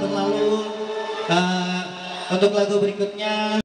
berlalu. Uh, untuk lagu berikutnya